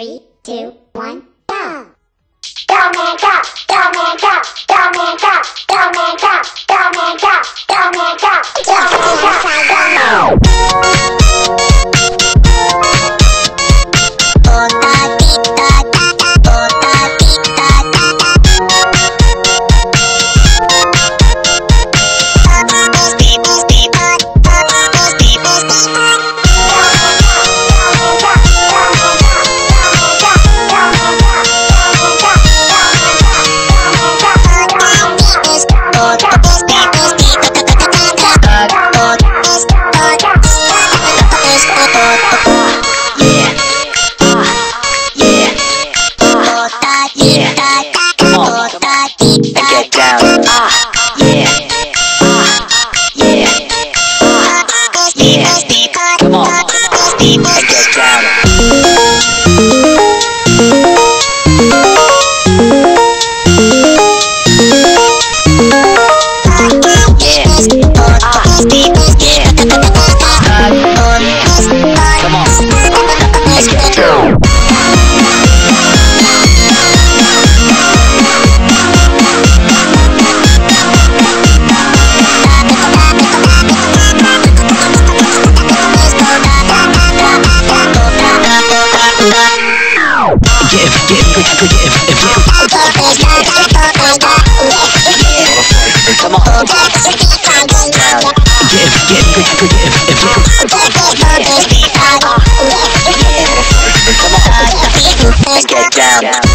Three, two, one, go! Go man go! Go man go! Go man go! Go man go! Go man go! Go man go! Go man go! Go man go! Down. Ah, Give, give, give, give, give. Come on. Give, give, give, give, give. Let's get down.